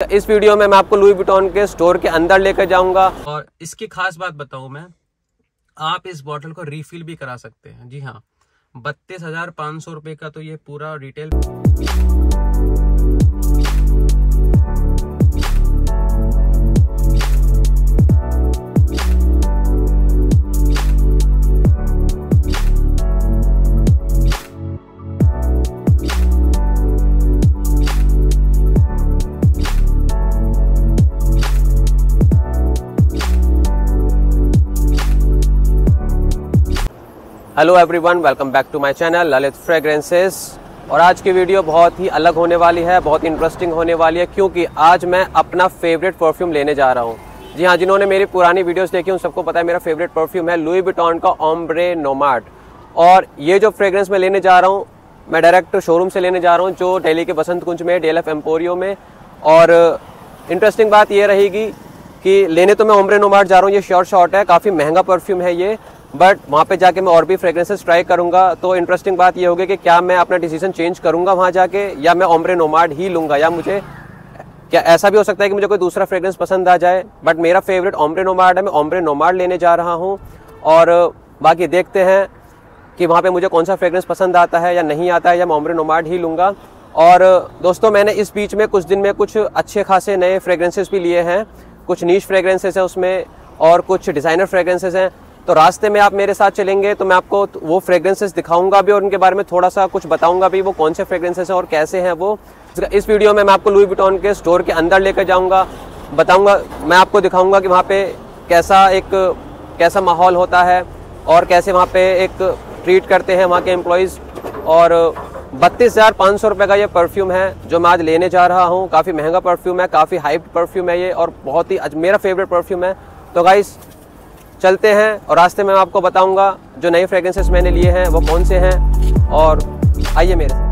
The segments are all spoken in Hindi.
इस वीडियो में मैं आपको लुई बिटोन के स्टोर के अंदर लेकर जाऊँगा। और इसकी खास बात बताऊँ मैं, आप इस बॉटल को रिफिल भी करा सकते हैं। जी हाँ बत्तीस हज़ार पाँच सौ रुपये का तो ये पूरा retail hello everyone welcome back to my channel Lalit fragrances और आज की वीडियो बहुत ही अलग होने वाली है, बहुत इंटरेस्टिंग होने वाली है, क्योंकि आज मैं अपना फेवरेट परफ्यूम लेने जा रहा हूँ। जी हाँ जिन्होंने मेरी पुरानी वीडियोस देखी उन सबको पता है मेरा फेवरेट परफ्यूम है लुई बिटॉन का ओम्ब्रे नोमार्ट और ये जो फ्रेग्रेंस मैं लेने जा रहा हूँ, मैं डायरेक्ट शोरूम से लेने जा रहा हूँ, जो डेली के बसंत कुंज में डेल एफ़ एम्पोरियो में। और इंटरेस्टिंग बात ये रहेगी कि लेने तो मैं ओम्ब्रे नोमार्ट जा रहा हूँ, ये शॉर्ट शॉर्ट है, काफ़ी महँगा परफ्यूम है ये। बट वहाँ पे जाके मैं और भी फ्रेग्रेंसेस ट्राई करूँगा तो इंटरेस्टिंग बात ये होगी कि क्या मैं अपना डिसीज़न चेंज करूँगा वहाँ जाके, या मैं ओमरे नोमार्ड ही लूँगा, या मुझे, क्या ऐसा भी हो सकता है कि मुझे कोई दूसरा फ्रेग्रेंस पसंद आ जाए बट मेरा फेवरेट ओमरे नोमार्ड है, मैं ओमरे नोमार्ड लेने जा रहा हूँ, और बाकी देखते हैं कि वहाँ पे मुझे कौन सा फ्रेग्रेंस पसंद आता है या नहीं आता है, या मैं ओम्ब्रे नोमार्ड ही लूँगा। और दोस्तों, मैंने इस बीच में कुछ दिन में कुछ अच्छे खासे नए फ्रेग्रेंसेस भी लिए हैं, कुछ नीच फ्रेग्रेंसेस हैं उसमें, और कुछ डिज़ाइनर फ्रेग्रेंसेस हैं। तो रास्ते में आप मेरे साथ चलेंगे तो मैं आपको वो फ्रेग्रेंसेस दिखाऊँगा भी और उनके बारे में थोड़ा सा कुछ बताऊँगा भी वो कौन से फ्रेग्रेंसेस हैं और कैसे हैं वो। इस वीडियो में मैं आपको लुई विटॉन के स्टोर के अंदर लेकर जाऊँगा, बताऊँगा, मैं आपको दिखाऊँगा कि वहाँ पे कैसा एक, कैसा माहौल होता है और कैसे वहाँ पे एक ट्रीट करते हैं वहाँ के एम्प्लॉयज़ और बत्तीस हज़ार पाँच सौ रुपये का ये परफ्यूम है जो मैं आज लेने जा रहा हूँ। काफ़ी महँगा परफ्यूम है, काफ़ी हाइप परफ्यूम है ये और बहुत ही मेरा फेवरेट परफ्यूम है। तो गाइस चलते हैं और रास्ते में मैं आपको बताऊँगा जो नए फ्रेग्रेंसेस मैंने लिए हैं, वो कौन से हैं और आइए मेरे साथ।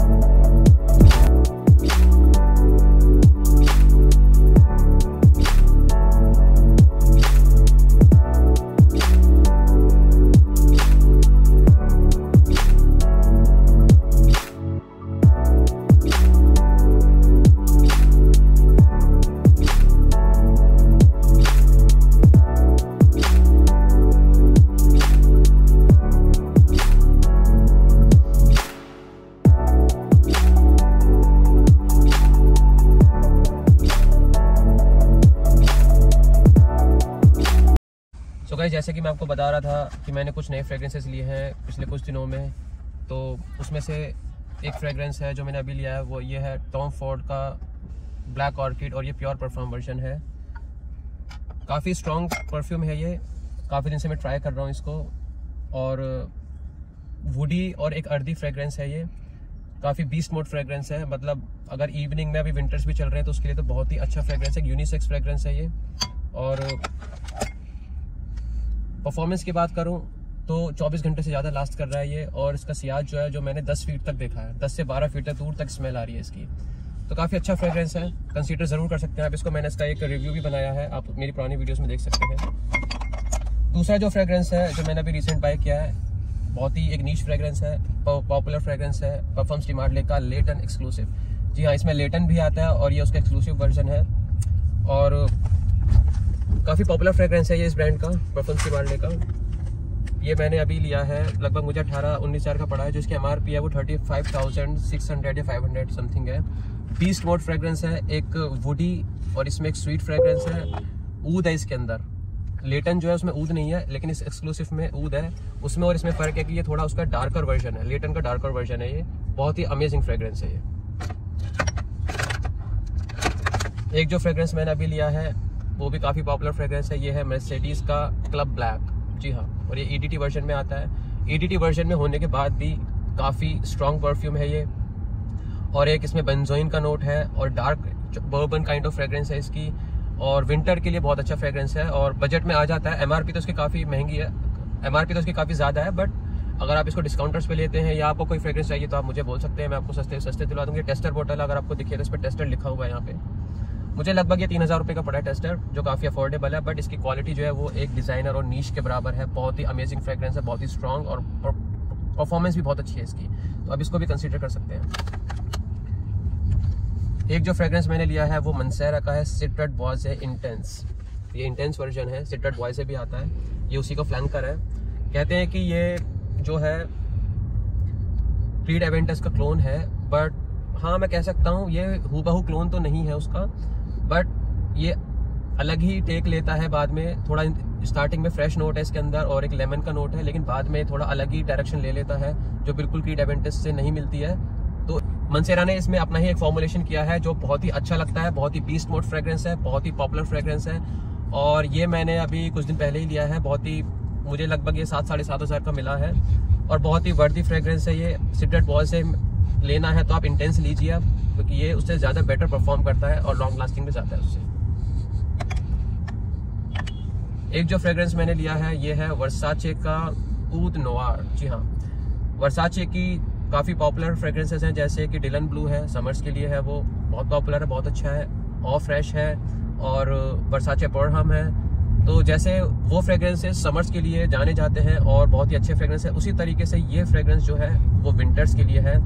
जैसे कि मैं आपको बता रहा था कि मैंने कुछ नए फ्रेग्रेंसेस लिए हैं पिछले कुछ दिनों में तो उसमें से एक फ्रेगरेंस है जो मैंने अभी लिया है, वो ये है टॉम फोर्ड का ब्लैक ऑर्किड और ये प्योर परफ्यूम वर्जन है। काफ़ी स्ट्रॉन्ग परफ्यूम है ये। काफ़ी दिन से मैं ट्राई कर रहा हूँ इसको। और वुडी और एक अर्दी फ्रेगरेंस है ये। काफ़ी बीस मोड फ्रेगरेंस है। मतलब अगर इवनिंग में अभी विंटर्स भी चल रहे हैं तो उसके लिए तो बहुत ही अच्छा फ्रेगरेंस है। यूनिसेक्स फ्रेगरेंस है ये। और परफॉर्मेंस की बात करूँ तो 24 घंटे से ज़्यादा लास्ट कर रहा है ये, और इसका सियाज जो है, जो मैंने 10 फीट तक देखा है 10 से 12 फीट तक दूर तक स्मेल आ रही है इसकी। तो काफ़ी अच्छा फ्रेग्रेंस है कंसीडर ज़रूर कर सकते हैं आप इसको। मैंने इसका एक रिव्यू भी बनाया है, आप मेरी पुरानी वीडियोस में देख सकते हैं। दूसरा जो फ्रेग्रेंस है, जो मैंने अभी रिसेंट बाय किया है, बहुत ही एक नीच फ्रेग्रेंस है पॉपुलर फ्रेग्रेंस है परफॉर्म्स डिमार्डले का लेटन एक्सक्लूसिव जी हाँ इसमें लेटन भी आता है, और ये उसका एक्सक्लूसिव वर्जन है। और काफ़ी पॉपुलर फ्रेगरेंस है ये इस ब्रांड का परफ्यूम्स की बारने का। ये मैंने अभी लिया है, लगभग मुझे अठारह, उन्नीस हज़ार का पड़ा है, जो इसकी एम है वो thirty five thousand six hundred या फाइव हंड्रेड समथिंग है। पीस्ट मोड फ्रेगरेंस है, एक वुडी और इसमें एक स्वीट फ्रेगरेंस है, ऊद है इसके अंदर। लेटन जो है उसमें ऊद नहीं है, लेकिन इस एक्सक्लूसिव में ऊद है। उसमें और इसमें फ़र्क है कि ये थोड़ा उसका डार्कर वर्जन है लेटन का डार्कर वर्जन है ये। बहुत ही अमेजिंग फ्रेगरेंस है ये। एक जो फ्रेगरेंस मैंने अभी लिया है वो भी काफ़ी पॉपुलर फ्रेग्रेंस है ये है मर्सिडीज़ का क्लब ब्लैक जी हाँ और ये EDT वर्जन में आता है। EDT वर्जन में होने के बाद भी काफ़ी स्ट्रॉन्ग परफ्यूम है ये। और एक इसमें बेंजोइन का नोट है, और dark bourbon kind of fragrance है इसकी। और विंटर के लिए बहुत अच्छा फ्रेगरेंस है, और बजट में आ जाता है। एमआरपी तो इसकी काफ़ी महँगी है। एमआरपी तो इसकी काफ़ी ज़्यादा है बट अगर आप इसको डिस्काउंटर्स पे लेते हैं, या आपको कोई फ्रेग्रेंस चाहिए तो आप मुझे बोल सकते हैं, मैं आपको सस्ते सस्ते दिला दूँगी। टेस्टर बोटल अगर आपको दिखे तो इस पर टेस्टर लिखा हुआ है यहाँ पे। मुझे लगभग ये तीन हज़ार रुपये का पड़ा है टेस्टर जो काफ़ी अफोर्डेबल है बट इसकी क्वालिटी जो है वो एक डिज़ाइनर और नीच के बराबर है। बहुत ही अमेजिंग फ्रेग्रेंस है, बहुत ही स्ट्रॉन्ग और परफॉर्मेंस भी बहुत अच्छी है इसकी। तो अब इसको भी कंसिडर कर सकते हैं। एक जो फ्रेग्रेंस मैंने लिया है, वो मनसेरा का है सिट्रट बॉयज़ है इंटेंस ये इंटेंस वर्जन है सिट्रट बॉय से भी आता है। ये उसी का फ्लैंकर है। कहते हैं कि ये जो है क्रीड एवेंटस का क्लोन है बट हाँ मैं कह सकता हूँ, ये हु क्लोन तो नहीं है उसका बट ये अलग ही टेक लेता है बाद में। थोड़ा स्टार्टिंग में फ्रेश नोट है इसके अंदर और एक लेमन का नोट है, लेकिन बाद में थोड़ा अलग ही डायरेक्शन ले लेता है, जो बिल्कुल की एवेंटस से नहीं मिलती है। तो मनसेरा ने इसमें अपना ही एक फॉर्मुलेशन किया है, जो बहुत ही अच्छा लगता है, बहुत ही बीस्ट मोड फ्रेग्रेंस है, बहुत ही पॉपुलर फ्रेग्रेंस है। और ये मैंने अभी कुछ दिन पहले ही लिया है, बहुत ही मुझे लगभग ये सात, साढ़े सात हज़ार का मिला है। और बहुत ही वर्दी फ्रेग्रेंस है ये सिगरेट बॉल से लेना है तो आप इंटेंस लीजिए आप, क्योंकि ये उससे ज़्यादा बेटर परफॉर्म करता है और लॉन्ग लास्टिंग भी जाता है उससे। एक जो फ्रेग्रेंस मैंने लिया है, ये है वर्साचे का ऊद नोआर जी हाँ वर्साचे की काफ़ी पॉपुलर फ्रेग्रेंसेस हैं, जैसे कि डिलन ब्लू है समर्स के लिए है वो, बहुत पॉपुलर है, बहुत अच्छा है और फ्रेश है, और वर्साचे बर्हम है। तो जैसे वो फ्रेग्रेंसेस समर्स के लिए जाने जाते हैं और बहुत ही अच्छे फ्रेग्रेंस है, उसी तरीके से ये फ्रेग्रेंस जो है, वो विंटर्स के लिए है।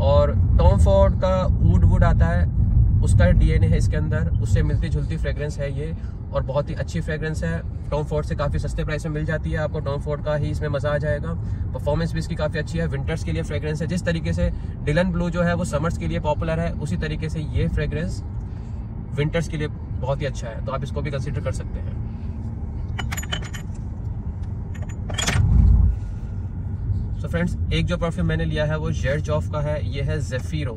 और टॉम फोर्ड का वुड वुड आता है, उसका डीएनए है इसके अंदर, उससे मिलती जुलती फ्रेगरेंस है ये, और बहुत ही अच्छी फ्रेगरेंस है। टॉम फोर्ड से काफ़ी सस्ते प्राइस में मिल जाती है आपको टॉम फोर्ड का ही इसमें मज़ा आ जाएगा। परफॉर्मेंस भी इसकी काफ़ी अच्छी है विंटर्स के लिए फ्रेगरेंस है। जिस तरीके से डिलन ब्लू जो है, वो समर्स के लिए पॉपुलर है, उसी तरीके से ये फ्रेग्रेंस विंटर्स के लिए बहुत ही अच्छा है। तो आप इसको भी कंसिडर कर सकते हैं। तो फ्रेंड्स एक जो परफ्यूम मैंने लिया है वो जेड जॉफ का है, ये है जेफीरो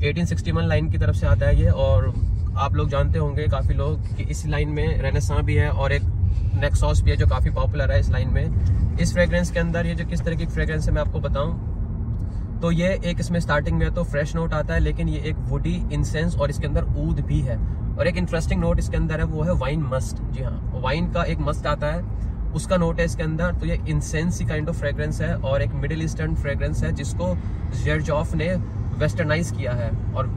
1861 लाइन की तरफ़ से आता है ये और आप लोग जानते होंगे, काफ़ी लोग, कि इस लाइन में रेनेसा भी है और एक नेक्सॉस भी है जो काफ़ी पॉपुलर है इस लाइन में। इस फ्रेग्रेंस के अंदर ये जो किस तरह की फ्रेग्रेंस है मैं आपको बताऊँ तो ये एक इसमें स्टार्टिंग में तो फ्रेश नोट आता है, लेकिन ये एक वुडी इंसेंस और इसके अंदर ऊद भी है। और एक इंटरेस्टिंग नोट इसके अंदर है, वो है वाइन मस्ट जी हाँ वाइन का एक मस्ट आता है। उसका नोट है इसके अंदर तो ये इंसेंस काइंड ऑफ़ फ्रेगरेंस है और एक मिडिल ईस्टर्न फ्रेगरेंस है जिसको जेरजॉफ ने वेस्टर्नाइज किया है और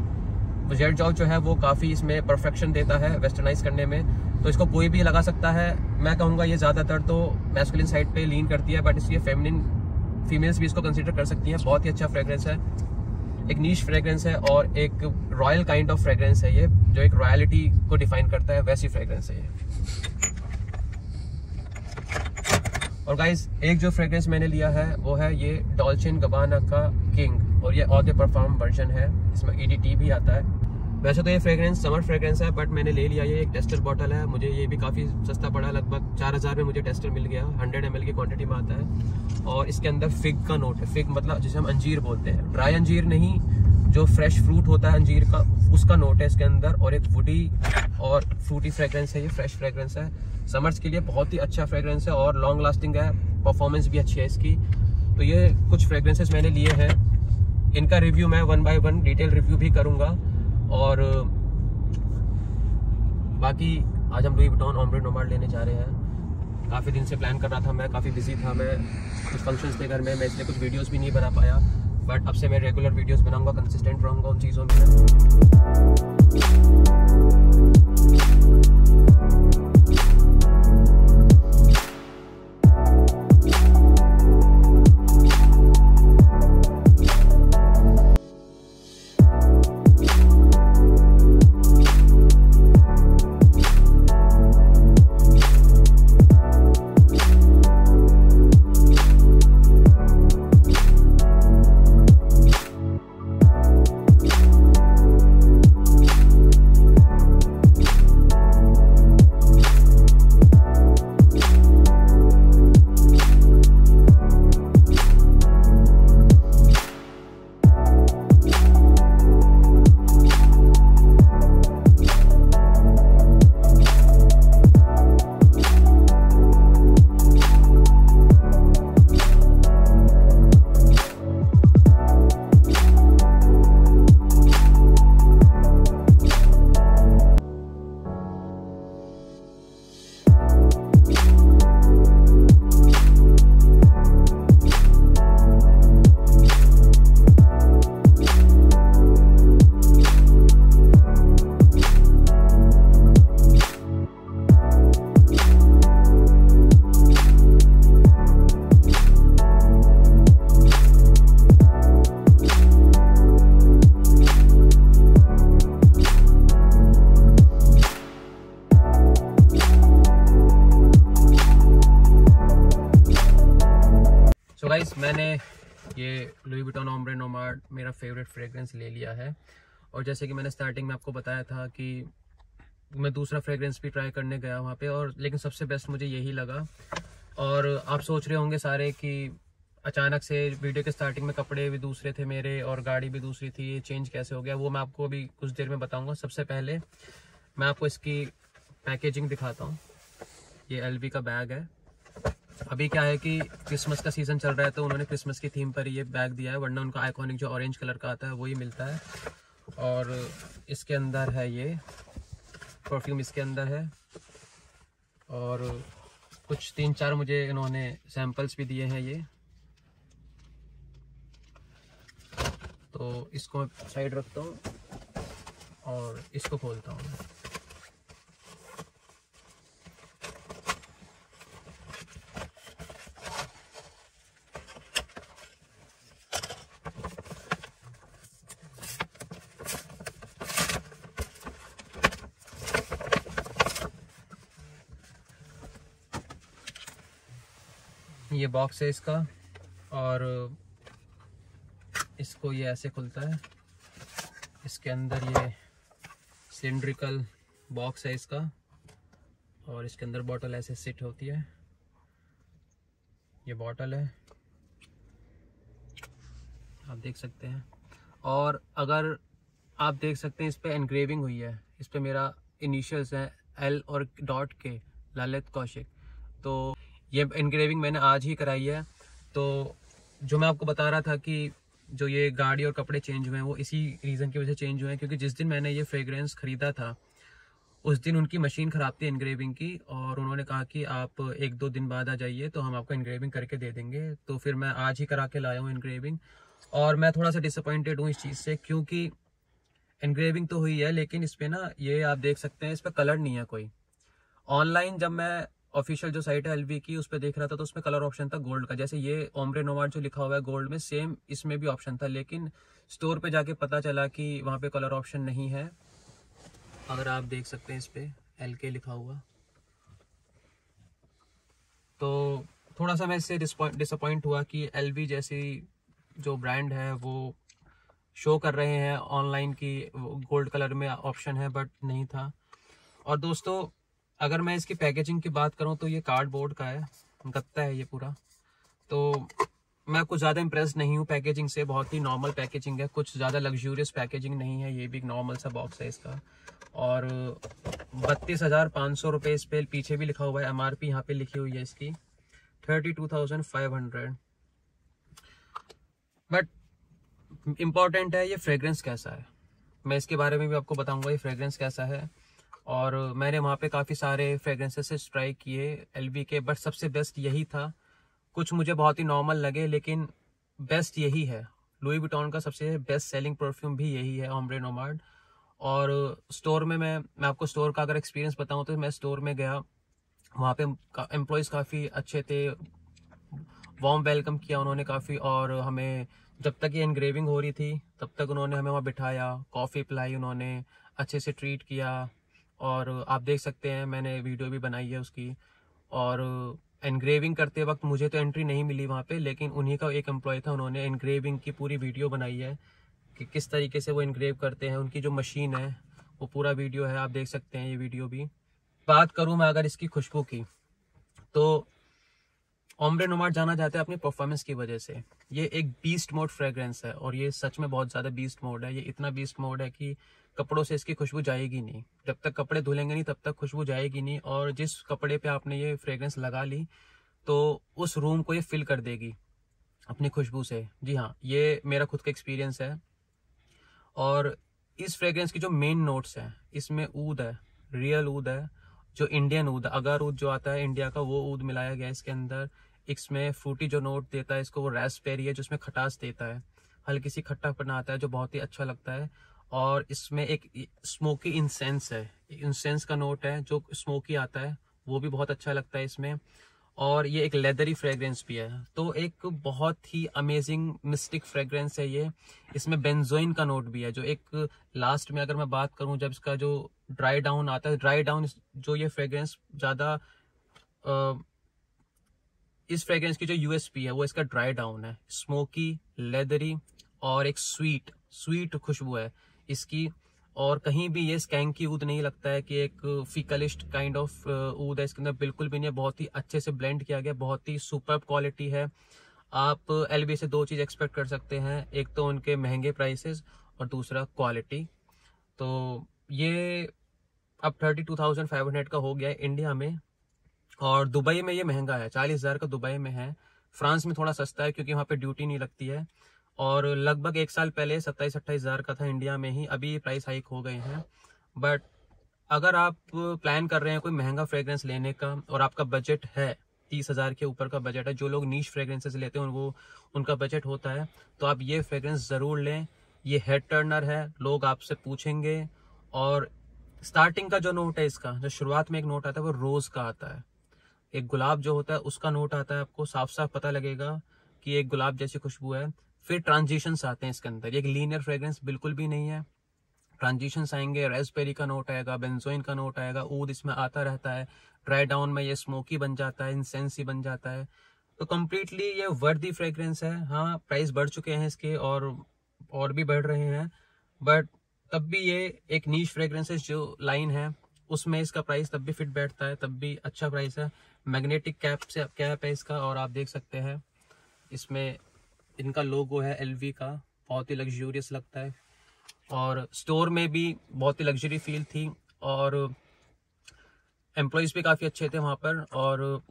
जेरजॉफ जो है वो काफ़ी इसमें परफेक्शन देता है वेस्टर्नाइज करने में। तो इसको कोई भी लगा सकता है। मैं कहूँगा ये ज़्यादातर तो मैस्कुलिन साइड पे लीन करती है बट इसलिए फेमिनिन फीमेल्स भी इसको कंसिडर कर सकती हैं। बहुत ही अच्छा फ्रेगरेंस है। एक नीच फ्रेगरेंस है और एक रॉयल काइंड ऑफ़ फ्रेगरेंस है ये, जो एक रॉयलिटी को डिफाइन करता है, वैसी फ्रेगरेंस है ये। और गाइज़ एक जो फ्रेग्रेंस मैंने लिया है, वो है ये डॉल्चिन गबाना का किंग और ये ऑके परफॉर्म वर्जन है। इसमें ई भी आता है। वैसे तो ये फ्रेग्रेंस समर फ्रेग्रेंस है बट मैंने ले लिया, ये एक टेस्टर बॉटल है। मुझे ये भी काफ़ी सस्ता पड़ा, लगभग चार हज़ार में मुझे टेस्टर मिल गया। हंड्रेड एम की क्वांटिटी में आता है। और इसके अंदर फिग का नोट है। फिग मतलब जिसे हम अंजीर बोलते हैं। ड्राई अंजीर नहीं जो फ्रेश फ्रूट होता है अंजीर का, उसका नोट है इसके अंदर और एक वुडी और फ्रूटी फ्रेग्रेंस है ये फ्रेश फ्रेग्रेंस है। समर्स के लिए बहुत ही अच्छा फ्रेग्रेंस है और लॉन्ग लास्टिंग है परफॉर्मेंस भी अच्छी है इसकी। तो ये कुछ फ्रेग्रेंसेस मैंने लिए हैं। इनका रिव्यू मैं one by one detail review भी करूँगा और, बाकी आज हम लुई बटॉन ऑमरे नोमार्ड लेने जा रहे हैं। काफ़ी दिन से प्लान कर रहा था मैं, काफ़ी बिज़ी था मैं। कुछ फ़ंक्शंस थे घर में, मैं इसलिए कुछ वीडियोस भी नहीं बना पाया। बट अब से मैं रेगुलर वीडियोस बनाऊँगा कंसिस्टेंट रहूँगा उन चीज़ों में। गाइस, मैंने ये लुई विटॉन ओम्ब्रे नोमार्ड मेरा फेवरेट फ्रेग्रेंस ले लिया है। और जैसे कि मैंने स्टार्टिंग में आपको बताया था कि मैं दूसरा फ्रेगरेंस भी ट्राई करने गया वहाँ पे, और लेकिन सबसे बेस्ट मुझे यही लगा। और आप सोच रहे होंगे सारे कि अचानक से वीडियो के स्टार्टिंग में कपड़े भी दूसरे थे मेरे और गाड़ी भी दूसरी थी, ये चेंज कैसे हो गया, वो मैं आपको अभी कुछ देर में बताऊँगा। सबसे पहले मैं आपको इसकी पैकेजिंग दिखाता हूँ। ये एल का बैग है। अभी क्या है कि क्रिसमस का सीज़न चल रहा है तो उन्होंने क्रिसमस की थीम पर ये बैग दिया है, वरना उनका आइकॉनिक जो ऑरेंज कलर का आता है, वही मिलता है। और इसके अंदर है ये परफ्यूम इसके अंदर है। और कुछ तीन चार मुझे इन्होंने सैंपल्स भी दिए हैं ये। तो इसको मैं साइड रखता हूँ और इसको खोलता हूँ। ये बॉक्स है इसका, और इसको ये ऐसे खुलता है। इसके अंदर ये सिलेंड्रिकल बॉक्स है इसका, और इसके अंदर बॉटल ऐसे सिट होती है। ये बॉटल है। आप देख सकते हैं। और अगर आप देख सकते हैं इस पर एनग्रेविंग हुई है। इस पर मेरा इनिशियल्स हैं एल और डॉट के ललित कौशिक तो ये इनग्रेविंग मैंने आज ही कराई है। तो जो मैं आपको बता रहा था कि जो ये गाड़ी और कपड़े चेंज हुए हैं, वो इसी रीज़न की वजह से चेंज हुए हैं, क्योंकि जिस दिन मैंने ये फ्रेग्रेंस ख़रीदा था, उस दिन उनकी मशीन ख़राब थी इनग्रेविंग की, और उन्होंने कहा कि आप एक दो दिन बाद आ जाइए तो हम आपको इनग्रेविंग करके दे देंगे। तो फिर मैं आज ही करा के लाया हूँ इनग्रेविंग और मैं थोड़ा सा डिसअपॉइंटेड हूँ इस चीज़ से, क्योंकि इनग्रेविंग तो हुई है, लेकिन इस पर ना ये आप देख सकते हैं, इस पर कलर नहीं है कोई। ऑनलाइन जब मैं ऑफिशियल जो साइट है एलवी की, उस पर देख रहा था तो उसमें कलर ऑप्शन था गोल्ड का। जैसे ये ओमरे नोवार जो लिखा हुआ है गोल्ड में सेम इसमें भी ऑप्शन था, लेकिन स्टोर पे जाके पता चला कि वहाँ पे कलर ऑप्शन नहीं है। अगर आप देख सकते हैं इस पर एल के लिखा हुआ। तो थोड़ा सा मैं इससे डिसअपॉइंट हुआ कि LV जैसी जो ब्रांड है, वो शो कर रहे हैं ऑनलाइन की गोल्ड कलर में ऑप्शन है बट नहीं था। और दोस्तों अगर मैं इसकी पैकेजिंग की बात करूँ तो ये कार्डबोर्ड का है, गत्ता है ये पूरा। तो मैं कुछ ज़्यादा इम्प्रेस नहीं हूँ पैकेजिंग से, बहुत ही नॉर्मल पैकेजिंग है, कुछ ज़्यादा लग्जूरियस पैकेजिंग नहीं है, ये भी एक नॉर्मल सा बॉक्स है इसका। और बत्तीस हज़ार पाँच सौ रुपये इस पर पीछे भी लिखा हुआ है एम आर पी यहाँ पर लिखी हुई है इसकी। Thirty two thousand five hundred. But important है, ये फ्रेग्रेंस कैसा है? मैं इसके बारे में भी आपको बताऊँगा, ये फ्रेग्रेंस कैसा है। और मैंने वहाँ पे काफ़ी सारे फ्रेग्रेंसेस ट्राई किए एल के बट सबसे बेस्ट यही था। कुछ मुझे बहुत ही नॉर्मल लगे, लेकिन बेस्ट यही है। लुई विटॉन का सबसे बेस्ट सेलिंग परफ्यूम भी यही है ऑमरे नोमार्ड और स्टोर में मैं मैं आपको स्टोर का अगर एक्सपीरियंस बताऊँ तो मैं स्टोर में गया। वहाँ पे एम्प्लॉयज़ काफ़ी अच्छे थे। वॉम वेलकम किया उन्होंने काफ़ी, और हमें जब तक ये इनग्रेविंग हो रही थी, तब तक उन्होंने हमें वहाँ बिठाया कॉफ़ी पिलाई उन्होंने, अच्छे से ट्रीट किया। और आप देख सकते हैं, मैंने वीडियो भी बनाई है उसकी। और एनग्रेविंग करते वक्त मुझे तो एंट्री नहीं मिली वहाँ पे, लेकिन उन्हीं का एक एम्प्लॉय था, उन्होंने एनग्रेविंग की पूरी वीडियो बनाई है कि किस तरीके से वो इनग्रेव करते हैं। उनकी जो मशीन है, वो पूरा वीडियो है, आप देख सकते हैं ये वीडियो भी। बात करूँ मैं अगर इसकी खुशबू की तो ओम्ब्रे नुमार जाना जाता है अपनी परफॉर्मेंस की वजह से। ये एक बीस्ट मोड फ्रेग्रेंस है और ये सच में बहुत ज़्यादा बीस्ट मोड है। ये इतना बीस्ट मोड है कि कपड़ों से इसकी खुशबू जाएगी नहीं। जब तक कपड़े धुलेंगे नहीं, तब तक खुशबू जाएगी नहीं। और जिस कपड़े पे आपने ये फ्रेग्रेंस लगा ली तो उस रूम को ये फिल कर देगी अपनी खुशबू से। जी हाँ ये मेरा खुद का एक्सपीरियंस है। और इस फ्रेग्रेंस की जो मेन नोट्स हैं, इसमें ऊद है रियल ऊद है, जो इंडियन ऊद अगर ऊद जो आता है इंडिया का, वो ऊद मिलाया गया इसके अंदर। इसमें फ्रूटी जो नोट देता है, इसको वो रेस्पेरी है, जो इसमें खटास देता है। हल्की सी खट्टा पना आता है, जो बहुत ही अच्छा लगता है। और इसमें एक स्मोकी इंसेंस है। इंसेंस का नोट है, जो स्मोकी आता है, वो भी बहुत अच्छा लगता है इसमें। और ये एक लेदरी फ्रेग्रेंस भी है। तो एक बहुत ही अमेजिंग मिस्टिक फ्रेग्रेंस है ये। इसमें बेंजोइन का नोट भी है, जो एक लास्ट में अगर मैं बात करूँ, जब इसका जो ड्राई डाउन आता है ड्राई डाउन जो ये फ्रेग्रेंस ज़्यादा इस फ्रेग्रेंस की जो यूएसपी है, वो इसका ड्राई डाउन है। स्मोकी लेदरी और एक स्वीट स्वीट खुशबू है। इसकी। और कहीं भी ये स्कैंक की ऊद नहीं लगता है कि एक फिकलिस्ट काइंड ऑफ़ ऊद है। इसके अंदर बिल्कुल भी नहीं बहुत ही अच्छे से ब्लेंड किया गया। बहुत ही सुपर क्वालिटी है। आप एल से दो चीज़ एक्सपेक्ट कर सकते हैं। एक तो उनके महँगे प्राइसेस और दूसरा क्वालिटी तो ये अब thirty two thousand five hundred का हो गया है इंडिया में। और दुबई में ये महँगा है। चालीस हज़ार का दुबई में है। फ्रांस में थोड़ा सस्ता है क्योंकि वहाँ पे ड्यूटी नहीं लगती है। और लगभग एक साल पहले सत्ताईस अट्ठाईस हज़ार का था इंडिया में ही, अभी प्राइस हाइक हो गए हैं। बट अगर आप प्लान कर रहे हैं कोई महँगा फ्रेगरेंस लेने का और आपका बजट है, तीस हज़ार के ऊपर का बजट है, जो लोग नीच फ्रेग्रेंसेस लेते हैं वो, उनका बजट होता है तो आप ये फ्रेगरेंस ज़रूर लें। ये हेड टर्नर है, लोग आपसे पूछेंगे और स्टार्टिंग का जो नोट है इसका, जो शुरुआत में एक नोट आता है, वो रोज़ का आता है। एक गुलाब जो होता है, उसका नोट आता है आपको साफ़ साफ़ पता लगेगा कि एक गुलाब जैसी खुशबू है। फिर ट्रांजिशन आते हैं इसके अंदर। एक लीनियर फ्रेग्रेंस बिल्कुल भी नहीं है। ट्रांजिशन आएँगे रेसबेरी का नोट आएगा बेंजोइन का नोट आएगा ऊद इसमें आता रहता है। ड्राई डाउन में ये स्मोकी बन जाता है इंसेंसी बन जाता है। तो कम्प्लीटली ये वर्दी फ्रेग्रेंस है। हाँ प्राइस बढ़ चुके हैं इसके और और भी बढ़ रहे हैं। बट तब भी ये एक नीच फ्रेग्रेंसेस जो लाइन है। उसमें इसका प्राइस तब भी फिट बैठता है, तब भी अच्छा प्राइस है। मैग्नेटिक कैप से कैप है इसका और आप देख सकते हैं। इसमें इनका लोगो है एलवी का, बहुत ही लग्जूरियस लगता है। और स्टोर में भी बहुत ही लग्जरी फील थी और एम्प्लॉयज़ भी काफ़ी अच्छे थे वहाँ पर। और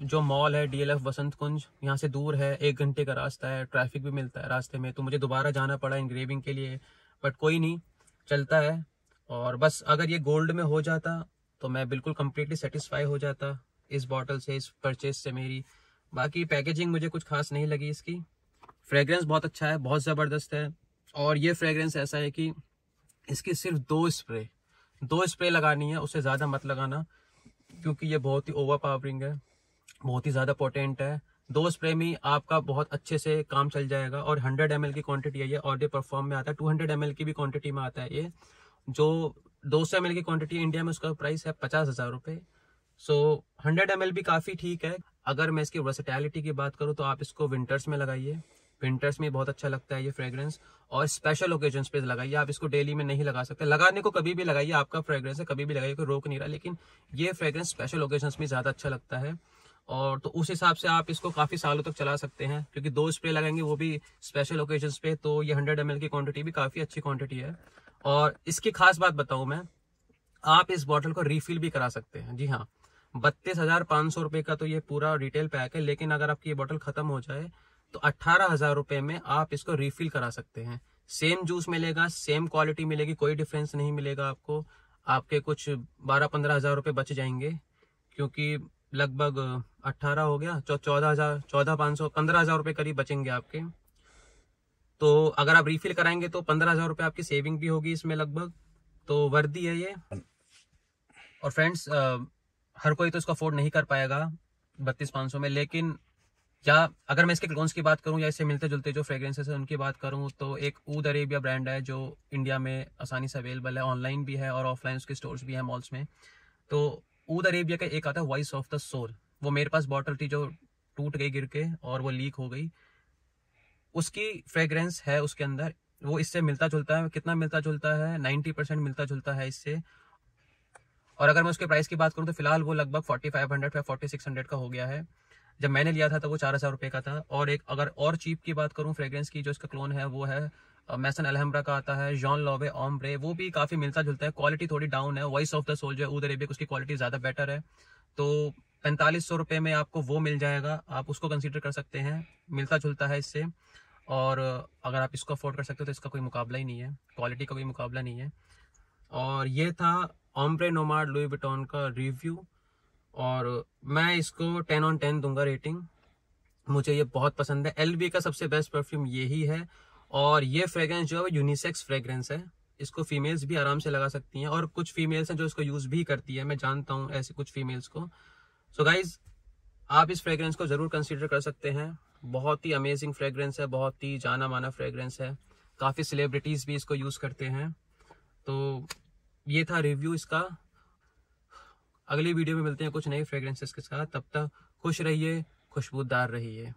जो मॉल है डीएलएफ वसंत कुंज यहाँ से दूर है, एक घंटे का रास्ता है ट्रैफ़िक भी मिलता है रास्ते में। तो मुझे दोबारा जाना पड़ा इंग्रेविंग के लिए बट कोई नहीं, चलता है। और बस अगर ये गोल्ड में हो जाता तो मैं बिल्कुल कम्प्लीटली सेटिस्फाई हो जाता इस बॉटल से, इस परचेज से मेरी। बाकी पैकेजिंग मुझे कुछ खास नहीं लगी इसकी। फ्रेग्रेंस बहुत अच्छा है, बहुत ज़बरदस्त है। और ये फ्रेगरेंस ऐसा है कि इसकी सिर्फ़ दो स्प्रे दो स्प्रे लगानी है उससे ज़्यादा मत लगाना, क्योंकि ये बहुत ही ओवर पावरिंग है, बहुत ही ज़्यादा पोटेंट है। दो स्प्रे में आपका बहुत अच्छे से काम चल जाएगा, और 100 एम की क्वांटिटी है ये ऑडियो परफॉर्म में आता है। 200 एम की भी क्वांटिटी में आता है ये, जो 200 एम की क्वांटिटी इंडिया में उसका प्राइस है पचास हज़ार रुपये सो हंड्रेड एम भी काफ़ी ठीक है। अगर मैं इसकी वर्सिटैलिटी की बात करूँ तो आप इसको विंटर्स में लगाइए। विंटर्स में बहुत अच्छा लगता है ये फ्रेग्रेंस और स्पेशल ओकेजन पे लगाइए। आप इसको डेली में नहीं लगा सकते। लगाने को कभी भी लगाइए, आपका फ्रेग्रेंस है, कभी भी लगाइए, कोई रोक नहीं रहा। लेकिन ये फ्रेग्रेंस स्पेशल ओकेजन में ज़्यादा अच्छा लगता है। और तो उस हिसाब से आप इसको काफ़ी सालों तक चला सकते हैं, क्योंकि दो स्प्रे लगाएँगे, वो भी स्पेशल ओकेजन पे तो ये हंड्रेड एम की क्वांटिटी भी काफ़ी अच्छी क्वांटिटी है। और इसकी खास बात बताऊँ मैं, आप इस बॉटल को रिफिल भी करा सकते हैं। जी हाँ बत्तीस हज़ार पाँच सौ रुपए का तो ये पूरा रिटेल पैक है, लेकिन अगर आपकी ये बॉटल खत्म हो जाए तो अट्ठारह हज़ार रुपए में आप इसको रिफिल करा सकते हैं। सेम जूस मिलेगा सेम क्वालिटी मिलेगी, कोई डिफरेंस नहीं मिलेगा आपको। आपके कुछ बारह पंद्रह हज़ार रुपए बच जाएँगे, क्योंकि लगभग अट्ठारह हो गया चौदह हज़ार, चौदह पाँच सौ, पंद्रह हज़ार रुपए करीब बचेंगे आपके। तो अगर आप रिफिल कराएँगे तो पंद्रह हज़ार रुपये आपकी सेविंग भी होगी इसमें लगभग। तो वर्दी है ये। और फ्रेंड्स हर कोई तो इसको अफोर्ड नहीं कर पाएगा बत्तीस पाँच सौ में, लेकिन या अगर मैं इसके क्लोन्स की बात करूँ या इससे मिलते जुलते जो फ्रेग्रेंसेस है, उनकी बात करूँ तो एक ऊद अरेबिया ब्रांड है जो इंडिया में आसानी से अवेलेबल है ऑनलाइन भी है और ऑफलाइन उसके स्टोर्स भी हैं मॉल्स में। तो ऊद अरेबिया का एक आता है वॉइस ऑफ़ द सोल वो मेरे पास बॉटल थी जो टूट गई, गिर के, और वो लीक हो गई। उसकी फ्रेग्रेंस है उसके अंदर। वो इससे मिलता जुलता है। कितना मिलता जुलता है? नाइन्टी परसेंट मिलता जुलता है इससे। और अगर मैं उसके प्राइस की बात करूँ तो फ़िलहाल वो लगभग फोर्टी फाइव हंड्रेड या फोर्टी सिक्स हंड्रेड का हो गया है। जब मैंने लिया था तो वो चार हज़ार रुपये का था। और एक, अगर और चीप की बात करूँ, फ्रेग्रेंस की जो इसका क्लोन है, वो है मैसन अलहमरा का आता है जॉन लॉवे ओम्ब्रे वो भी काफ़ी मिलता जुलता है। क्वालिटी थोड़ी डाउन है। वॉइस ऑफ़ द सोल जो है उधर अरेबिक उसकी क्वालिटी ज़्यादा बेटर है। तो पैंतालीस सौ रुपये में आपको वो मिल जाएगा। आप उसको कंसिडर कर सकते हैं। मिलता जुलता है इससे। और अगर आप इसको अफोर्ड कर सकते हो तो इसका कोई मुकाबला ही नहीं है। क्वालिटी का कोई मुकाबला नहीं है। और ये था ओम्ब्रे नोमार्ड लुई विटॉन का रिव्यू और मैं इसको टेन ऑन टेन दूँगा रेटिंग मुझे ये बहुत पसंद है। एल का सबसे बेस्ट परफ्यूम यही है। और ये फ्रेग्रेंस जो है वो यूनिसेक्स फ्रेग्रेंस है। इसको फीमेल्स भी आराम से लगा सकती हैं और कुछ फीमेल्स हैं जो इसको यूज़ भी करती है। मैं जानता हूँ ऐसे कुछ फीमेल्स को। सो so गाइज़ आप इस फ्रेग्रेंस को ज़रूर कंसिडर कर सकते हैं। बहुत ही अमेजिंग फ्रेग्रेंस है, बहुत ही जाना माना फ्रेग्रेंस है। काफ़ी सेलिब्रिटीज़ भी इसको यूज़ करते हैं। तो ये था रिव्यू इसका। अगली वीडियो में मिलते हैं कुछ नए फ्रेग्रेंसेस के साथ। तब तक खुश रहिए, खुशबूदार रही है